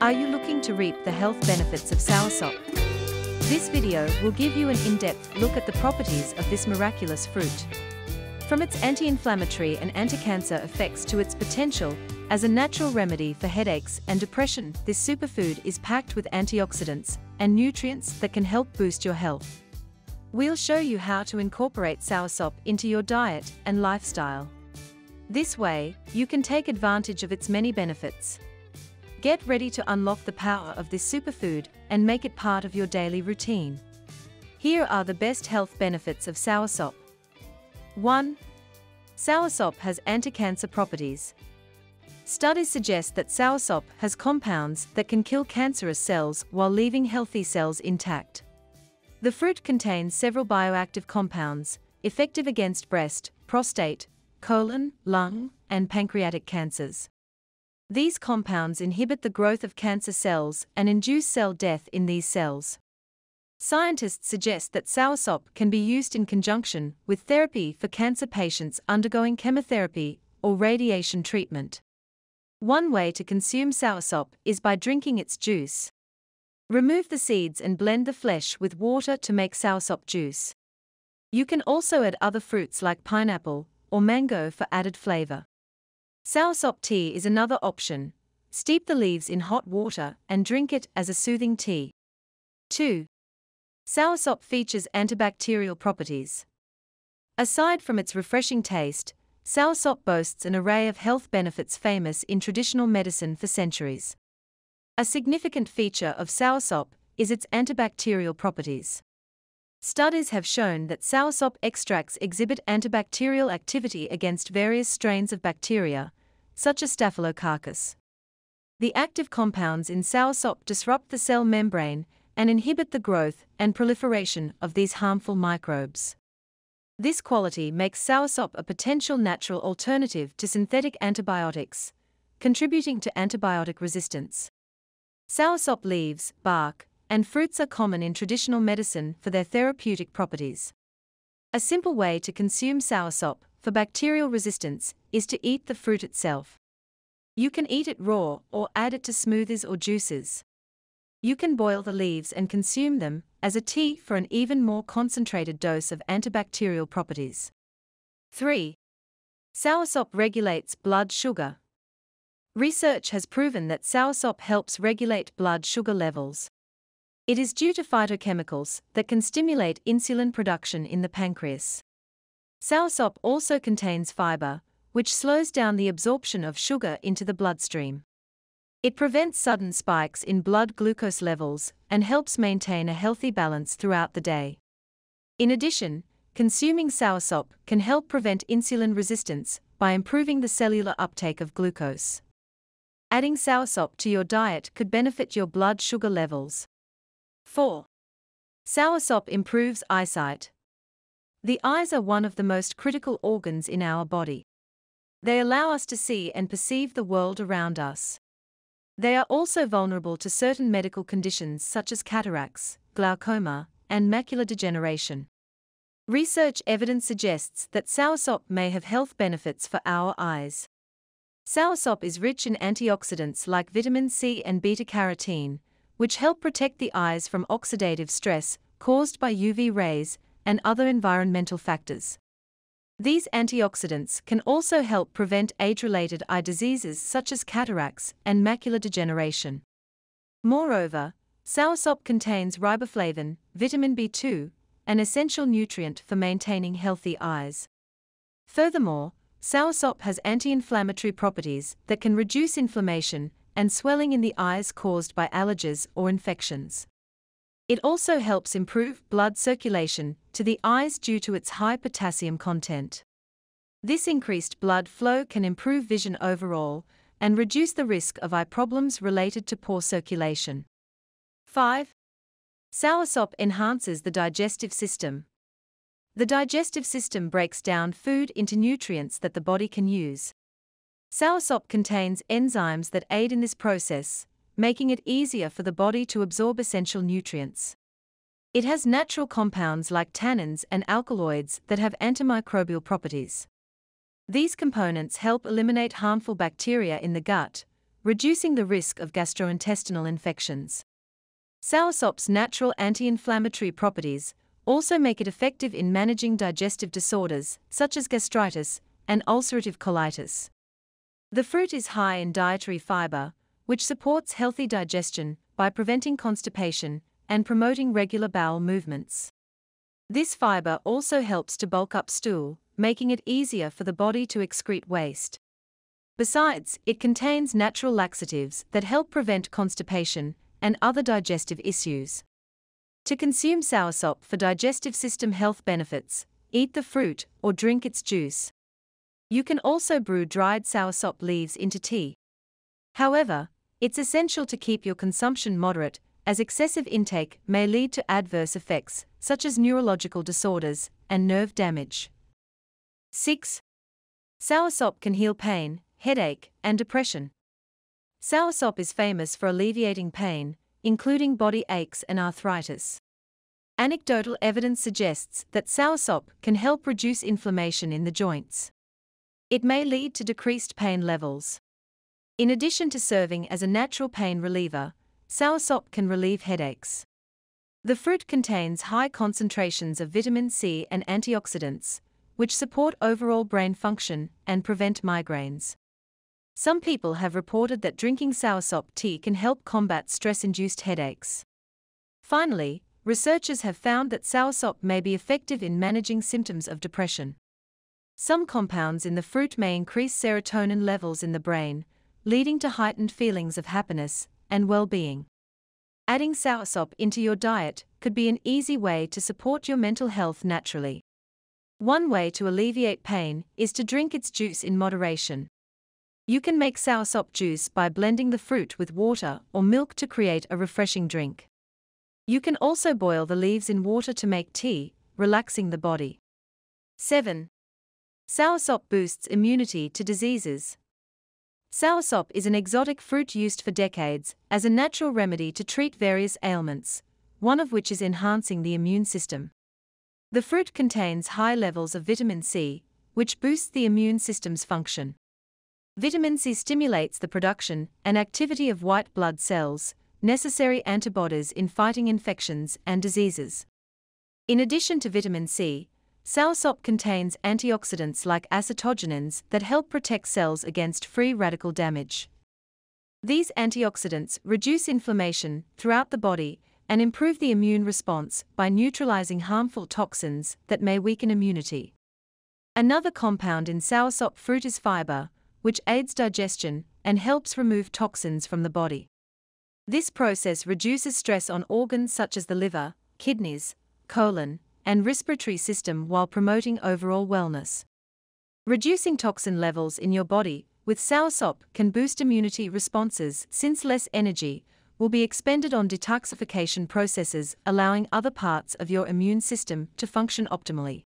Are you looking to reap the health benefits of soursop? This video will give you an in-depth look at the properties of this miraculous fruit. From its anti-inflammatory and anti-cancer effects to its potential as a natural remedy for headaches and depression, this superfood is packed with antioxidants and nutrients that can help boost your health. We'll show you how to incorporate soursop into your diet and lifestyle. This way, you can take advantage of its many benefits. Get ready to unlock the power of this superfood and make it part of your daily routine. Here are the best health benefits of soursop. 1. Soursop has anti-cancer properties. Studies suggest that soursop has compounds that can kill cancerous cells while leaving healthy cells intact. The fruit contains several bioactive compounds, effective against breast, prostate, colon, lung, and pancreatic cancers. These compounds inhibit the growth of cancer cells and induce cell death in these cells. Scientists suggest that soursop can be used in conjunction with therapy for cancer patients undergoing chemotherapy or radiation treatment. One way to consume soursop is by drinking its juice. Remove the seeds and blend the flesh with water to make soursop juice. You can also add other fruits like pineapple or mango for added flavor. Soursop tea is another option. Steep the leaves in hot water and drink it as a soothing tea. 2. Soursop features antibacterial properties. Aside from its refreshing taste, soursop boasts an array of health benefits famous in traditional medicine for centuries. A significant feature of soursop is its antibacterial properties. Studies have shown that soursop extracts exhibit antibacterial activity against various strains of bacteria, such as Staphylococcus. The active compounds in soursop disrupt the cell membrane and inhibit the growth and proliferation of these harmful microbes. This quality makes soursop a potential natural alternative to synthetic antibiotics, contributing to antibiotic resistance. Soursop leaves, bark, and fruits are common in traditional medicine for their therapeutic properties. A simple way to consume soursop for bacterial resistance is to eat the fruit itself. You can eat it raw or add it to smoothies or juices. You can boil the leaves and consume them as a tea for an even more concentrated dose of antibacterial properties. 3. Soursop regulates blood sugar. Research has proven that soursop helps regulate blood sugar levels. It is due to phytochemicals that can stimulate insulin production in the pancreas. Soursop also contains fiber, which slows down the absorption of sugar into the bloodstream. It prevents sudden spikes in blood glucose levels and helps maintain a healthy balance throughout the day. In addition, consuming soursop can help prevent insulin resistance by improving the cellular uptake of glucose. Adding soursop to your diet could benefit your blood sugar levels. 4. Soursop improves eyesight. The eyes are one of the most critical organs in our body. They allow us to see and perceive the world around us. They are also vulnerable to certain medical conditions such as cataracts, glaucoma, and macular degeneration. Research evidence suggests that soursop may have health benefits for our eyes. Soursop is rich in antioxidants like vitamin C and beta carotene, which help protect the eyes from oxidative stress caused by UV rays and other environmental factors. These antioxidants can also help prevent age-related eye diseases such as cataracts and macular degeneration. Moreover, soursop contains riboflavin, vitamin B2, an essential nutrient for maintaining healthy eyes. Furthermore, soursop has anti-inflammatory properties that can reduce inflammation and swelling in the eyes caused by allergies or infections. It also helps improve blood circulation to the eyes due to its high potassium content. This increased blood flow can improve vision overall and reduce the risk of eye problems related to poor circulation. 5. Soursop enhances the digestive system. The digestive system breaks down food into nutrients that the body can use. Soursop contains enzymes that aid in this process, making it easier for the body to absorb essential nutrients. It has natural compounds like tannins and alkaloids that have antimicrobial properties. These components help eliminate harmful bacteria in the gut, reducing the risk of gastrointestinal infections. Soursop's natural anti-inflammatory properties also make it effective in managing digestive disorders such as gastritis and ulcerative colitis. The fruit is high in dietary fiber, which supports healthy digestion by preventing constipation and promoting regular bowel movements. This fiber also helps to bulk up stool, making it easier for the body to excrete waste. Besides, it contains natural laxatives that help prevent constipation and other digestive issues. To consume soursop for digestive system health benefits, eat the fruit or drink its juice. You can also brew dried soursop leaves into tea. However, it's essential to keep your consumption moderate, as excessive intake may lead to adverse effects, such as neurological disorders and nerve damage. 6. Soursop can heal pain, headache, and depression. Soursop is famous for alleviating pain, including body aches and arthritis. Anecdotal evidence suggests that soursop can help reduce inflammation in the joints. It may lead to decreased pain levels. In addition to serving as a natural pain reliever, soursop can relieve headaches. The fruit contains high concentrations of vitamin C and antioxidants, which support overall brain function and prevent migraines. Some people have reported that drinking soursop tea can help combat stress induced headaches. Finally, researchers have found that soursop may be effective in managing symptoms of depression. Some compounds in the fruit may increase serotonin levels in the brain, leading to heightened feelings of happiness and well being. Adding soursop into your diet could be an easy way to support your mental health naturally. One way to alleviate pain is to drink its juice in moderation. You can make soursop juice by blending the fruit with water or milk to create a refreshing drink. You can also boil the leaves in water to make tea, relaxing the body. 7. Soursop boosts immunity to diseases. Soursop is an exotic fruit used for decades as a natural remedy to treat various ailments, one of which is enhancing the immune system. The fruit contains high levels of vitamin C, which boosts the immune system's function. Vitamin C stimulates the production and activity of white blood cells, necessary antibodies in fighting infections and diseases. In addition to vitamin C, Soursop contains antioxidants like acetogenins that help protect cells against free radical damage. These antioxidants reduce inflammation throughout the body and improve the immune response by neutralizing harmful toxins that may weaken immunity. Another compound in soursop fruit is fiber, which aids digestion and helps remove toxins from the body. This process reduces stress on organs such as the liver, kidneys, colon, and respiratory system while promoting overall wellness. Reducing toxin levels in your body with soursop can boost immunity responses since less energy will be expended on detoxification processes, allowing other parts of your immune system to function optimally.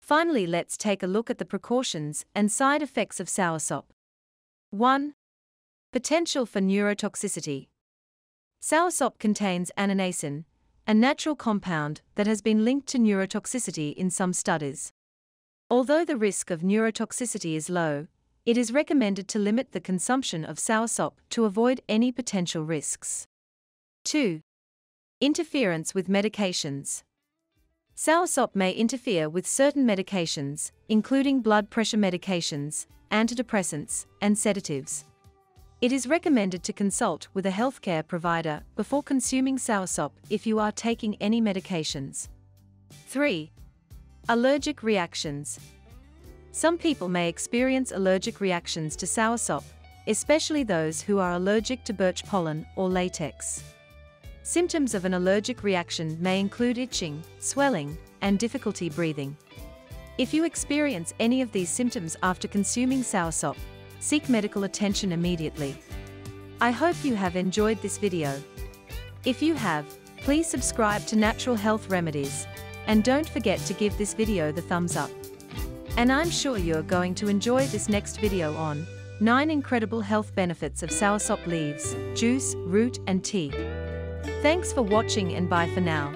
Finally, let's take a look at the precautions and side effects of soursop. 1. Potential for neurotoxicity. Soursop contains annonacin, a natural compound that has been linked to neurotoxicity in some studies. Although the risk of neurotoxicity is low, it is recommended to limit the consumption of soursop to avoid any potential risks. 2. Interference with medications. Soursop may interfere with certain medications, including blood pressure medications, antidepressants, and sedatives. It is recommended to consult with a healthcare provider before consuming soursop if you are taking any medications. 3. Allergic reactions. Some people may experience allergic reactions to soursop, especially those who are allergic to birch pollen or latex. Symptoms of an allergic reaction may include itching, swelling, and difficulty breathing. If you experience any of these symptoms after consuming soursop, seek medical attention immediately. I hope you have enjoyed this video. If you have, please subscribe to Natural Health Remedies, and don't forget to give this video the thumbs up. And I'm sure you're going to enjoy this next video on 9 incredible health benefits of soursop leaves, juice, root and tea. Thanks for watching and bye for now.